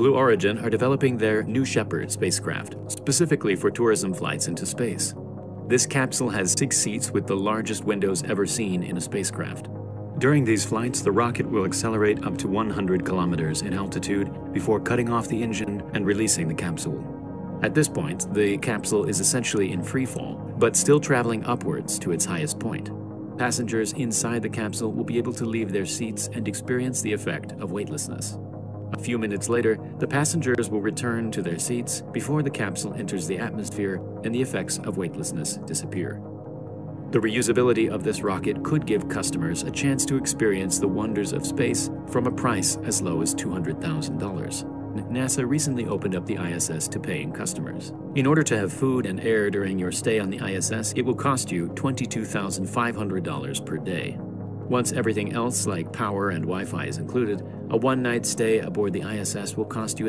Blue Origin are developing their New Shepard spacecraft, specifically for tourism flights into space. This capsule has six seats with the largest windows ever seen in a spacecraft. During these flights, the rocket will accelerate up to 100 kilometers in altitude before cutting off the engine and releasing the capsule. At this point, the capsule is essentially in freefall, but still traveling upwards to its highest point. Passengers inside the capsule will be able to leave their seats and experience the effect of weightlessness. A few minutes later, the passengers will return to their seats before the capsule enters the atmosphere and the effects of weightlessness disappear. The reusability of this rocket could give customers a chance to experience the wonders of space from a price as low as $200,000. NASA recently opened up the ISS to paying customers. In order to have food and air during your stay on the ISS, it will cost you $22,500 per day. Once everything else like power and Wi-Fi is included, a one-night stay aboard the ISS will cost you